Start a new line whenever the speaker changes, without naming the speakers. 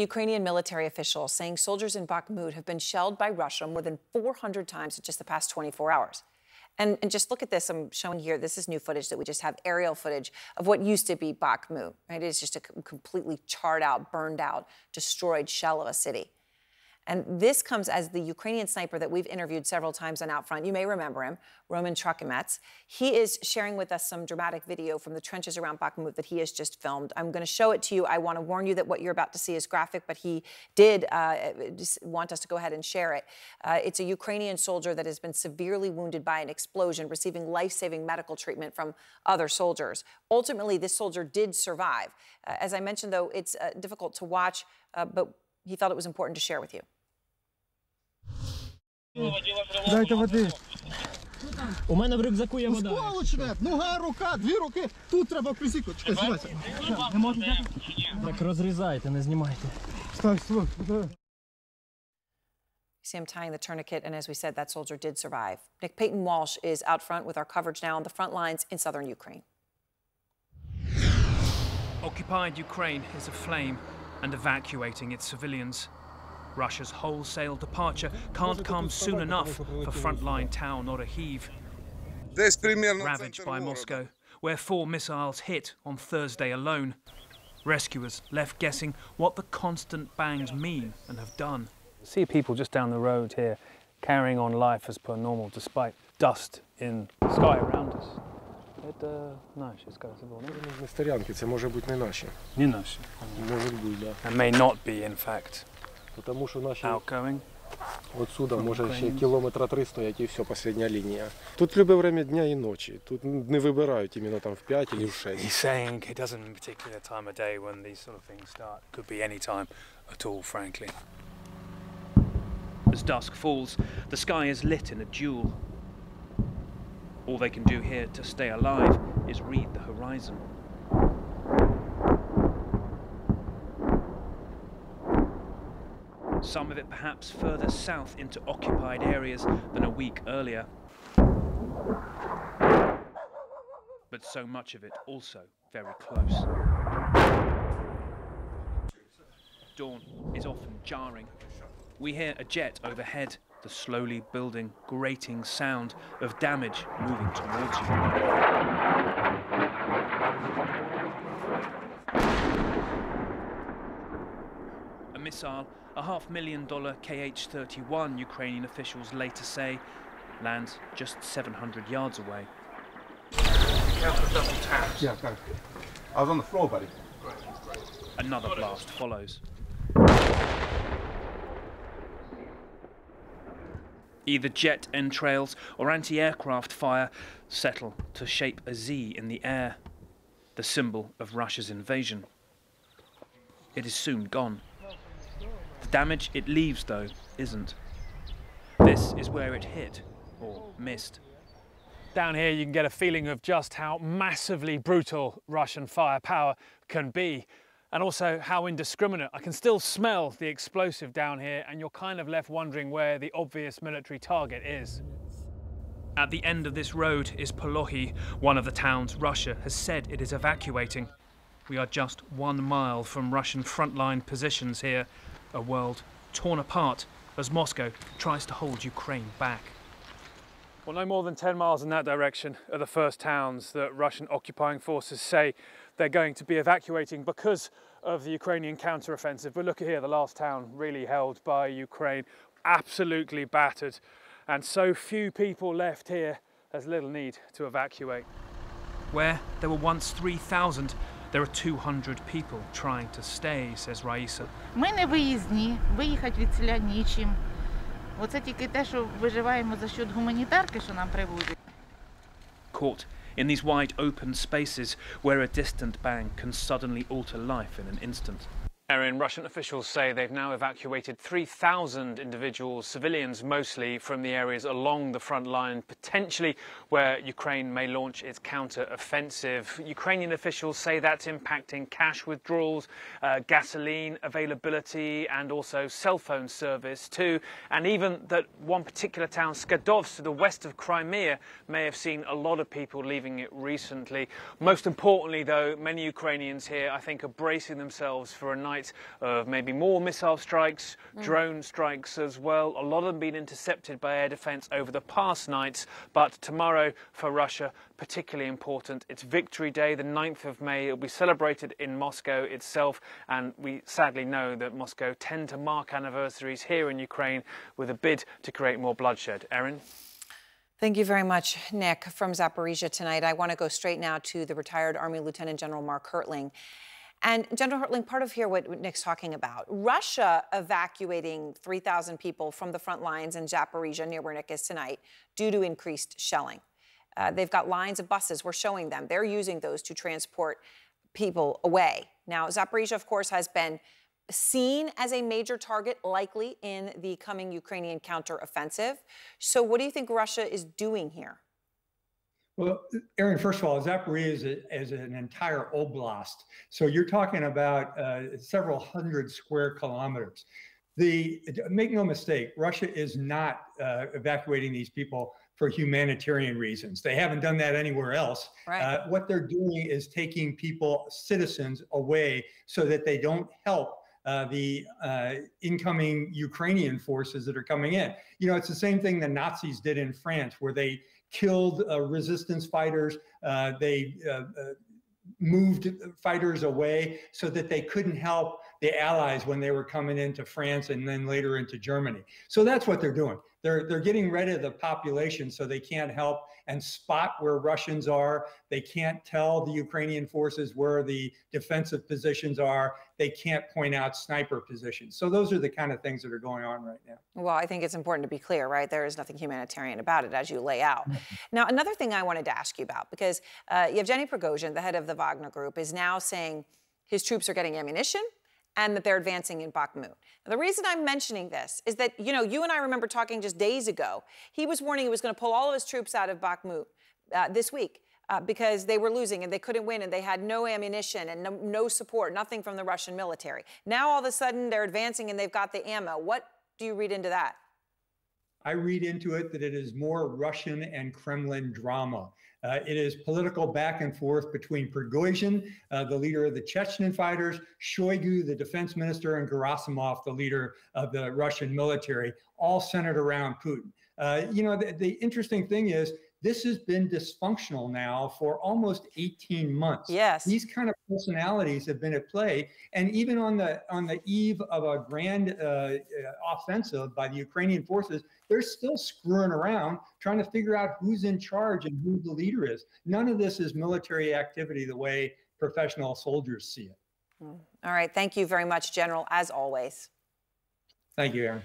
Ukrainian military official saying soldiers in Bakhmut have been shelled by Russia more than 400 times in just the past 24 hours. And, and, just look at this. I'm showing here. This is new footage that we just have aerial footage of what used to be Bakhmut. Right? It is just a completely charred out, burned out, destroyed shell of a city. And this comes as the Ukrainian sniper that we've interviewed several times on Outfront. You may remember him, Roman Trachimets. He is sharing with us some dramatic video from the trenches around Bakhmut that he has just filmed. I'm going to show it to you. I want to warn you that what you're about to see is graphic, but he did uh, want us to go ahead and share it. Uh, it's a Ukrainian soldier that has been severely wounded by an explosion, receiving life-saving medical treatment from other soldiers. Ultimately, this soldier did survive. Uh, as I mentioned, though, it's uh, difficult to watch, uh, but he felt it was important to share with you.
Дайте води.
У мене в рюкзаку є вода.
Нога, рука, дві руки. Тут треба. Чекай. Не можна
Так розрізайте, не знімайте.
See him tying the tourniquet, and as we said, that soldier did survive. Nick Paton Walsh is out front with our coverage now on the front lines in southern Ukraine.
Occupied Ukraine is aflame and evacuating its civilians. Russia's wholesale departure can't come soon enough for frontline town Orikhiv, ravaged by Moscow, where four missiles hit on Thursday alone. Rescuers left guessing what the constant bangs mean and have done.
See people just down the road here carrying on life as per normal despite dust in the sky around us.
It
uh, may not be, in fact.
Тому що наші
outgoing.
отсюда може ще кілометра три стоять і все, остання лінія. Тут любе время дня і ночі. Тут не вибирають іменно там в 5 чи в 6.
He's saying it doesn't in particular time of day when these sort of things start. Could be any time at all, frankly.
As dusk falls, the sky is lit in a duel. All they can do here to stay alive is read the horizon. Some of it perhaps further south into occupied areas than a week earlier. But so much of it also very close. Dawn is often jarring. We hear a jet overhead, the slowly building, grating sound of damage moving towards you. Missile, a half million dollar KH 31, Ukrainian officials later say, lands just 700 yards away.
Yeah, go. I was on the floor, buddy.
Another blast follows. Either jet entrails or anti aircraft fire settle to shape a Z in the air, the symbol of Russia's invasion. It is soon gone. The damage it leaves, though, isn't. This is where it hit, or missed.
Down here, you can get a feeling of just how massively brutal Russian firepower can be, and also how indiscriminate. I can still smell the explosive down here, and you're kind of left wondering where the obvious military target is.
At the end of this road is Polohi, one of the towns Russia has said it is evacuating. We are just one mile from Russian frontline positions here, a world torn apart as Moscow tries to hold Ukraine back.
Well, no more than 10 miles in that direction are the first towns that Russian occupying forces say they're going to be evacuating because of the Ukrainian counteroffensive. But look at here, the last town really held by Ukraine, absolutely battered. And so few people left here, there's little need to evacuate.
Where there were once 3,000, there are 200 people trying to stay, says Raisa.
Ми не виїзні, виїхати від селя нічим. Оце тільки те, що виживаємо за счет гуманітарки, що нам привозять.
Caught in these wide open spaces where a distant bang can suddenly alter life in an instant.
Erin, Russian officials say they've now evacuated 3,000 individuals, civilians mostly, from the areas along the front line, potentially where Ukraine may launch its counter-offensive. Ukrainian officials say that's impacting cash withdrawals, uh, gasoline availability, and also cell phone service too. And even that one particular town, Skadovsk, to the west of Crimea, may have seen a lot of people leaving it recently. Most importantly, though, many Ukrainians here, I think, are bracing themselves for a night night of maybe more missile strikes, drone strikes as well. A lot of them being intercepted by air defense over the past nights. But tomorrow for Russia, particularly important. It's Victory Day, the 9th of May. It'll be celebrated in Moscow itself. And we sadly know that Moscow tend to mark anniversaries here in Ukraine with a bid to create more bloodshed. Erin?
Thank you very much, Nick, from Zaporizhzhia tonight. I want to go straight now to the retired Army Lieutenant General Mark Hertling. And General Hertling, part of here what Nick's talking about, Russia evacuating 3,000 people from the front lines in Zaporizhzhia, near where Nick is tonight, due to increased shelling. Uh, they've got lines of buses. We're showing them. They're using those to transport people away. Now, Zaporizhzhia, of course, has been seen as a major target, likely in the coming Ukrainian counteroffensive. So, what do you think Russia is doing here?
Well, Erin, first of all, Zaporizhzhia is, a, is an entire oblast. So you're talking about uh, several hundred square kilometers. The make no mistake, Russia is not uh, evacuating these people for humanitarian reasons. They haven't done that anywhere else.
Right.
Uh, what they're doing is taking people, citizens, away so that they don't help uh, the uh, incoming Ukrainian forces that are coming in. You know, it's the same thing the Nazis did in France, where they killed uh, resistance fighters. Uh, they uh, moved fighters away so that they couldn't help the Allies when they were coming into France and then later into Germany. So that's what they're doing. They're, they're getting rid of the population so they can't help and spot where Russians are. They can't tell the Ukrainian forces where the defensive positions are. They can't point out sniper positions. So those are the kind of things that are going on right now.
Well, I think it's important to be clear, right? There is nothing humanitarian about it, as you lay out. now, another thing I wanted to ask you about, because uh, Yevgeny Prigozhin, the head of the Wagner Group, is now saying his troops are getting ammunition and that they're advancing in Bakhmut. Now, the reason I'm mentioning this is that, you know, you and I remember talking just days ago. He was warning he was going to pull all of his troops out of Bakhmut uh, this week. Uh, because they were losing and they couldn't win and they had no ammunition and no, no support, nothing from the Russian military. Now all of a sudden they're advancing and they've got the ammo. What do you read into that?
I read into it that it is more Russian and Kremlin drama. Uh, it is political back and forth between Prigozhin, uh, the leader of the Chechen fighters, Shoigu, the defense minister, and Gerasimov, the leader of the Russian military, all centered around Putin. Uh, you know, the, the interesting thing is this has been dysfunctional now for almost 18 months.
Yes.
These kind of personalities have been at play. And even on the on the eve of a grand uh, uh, offensive by the Ukrainian forces, they're still screwing around trying to figure out who's in charge and who the leader is. None of this is military activity the way professional soldiers see it.
All right. Thank you very much, General, as always.
Thank you, Erin.